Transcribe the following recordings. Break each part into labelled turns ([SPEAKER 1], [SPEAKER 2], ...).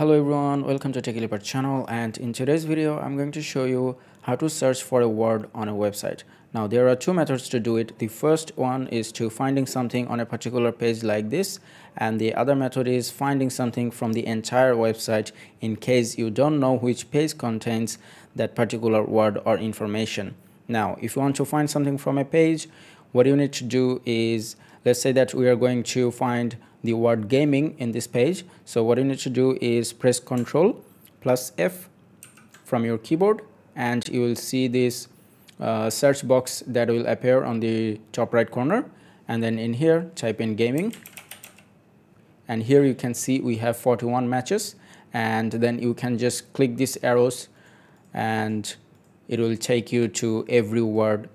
[SPEAKER 1] Hello everyone, welcome to Techie Leopard channel and in today's video I'm going to show you how to search for a word on a website. Now there are two methods to do it. The first one is to finding something on a particular page like this and the other method is finding something from the entire website in case you don't know which page contains that particular word or information. Now if you want to find something from a page, what you need to do is let's say that we are going to find the word gaming in this page. So what you need to do is press ctrl plus f from your keyboard and you will see this uh, search box that will appear on the top right corner. And then in here type in gaming. And here you can see we have 41 matches. And then you can just click these arrows and it will take you to every word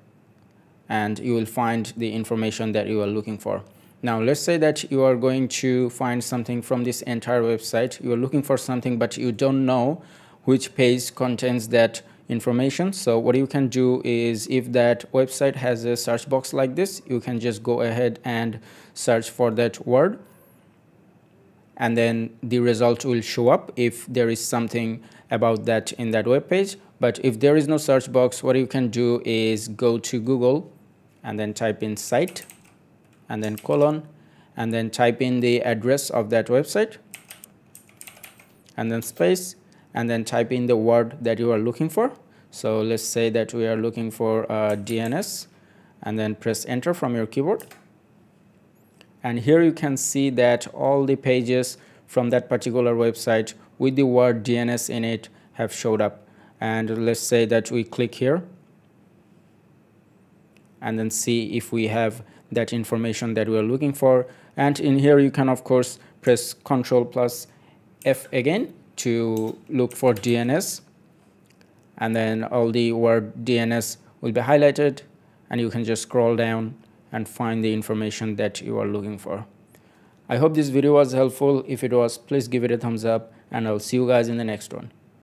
[SPEAKER 1] and you will find the information that you are looking for now let's say that you are going to find something from this entire website. You are looking for something but you don't know which page contains that information. So what you can do is if that website has a search box like this, you can just go ahead and search for that word and then the result will show up if there is something about that in that web page. But if there is no search box, what you can do is go to Google and then type in site and then colon and then type in the address of that website and then space and then type in the word that you are looking for. So let's say that we are looking for uh, DNS and then press enter from your keyboard. And here you can see that all the pages from that particular website with the word DNS in it have showed up. And let's say that we click here and then see if we have that information that we are looking for and in here you can of course press Ctrl plus F again to look for DNS and then all the word DNS will be highlighted and you can just scroll down and find the information that you are looking for. I hope this video was helpful. If it was, please give it a thumbs up and I'll see you guys in the next one.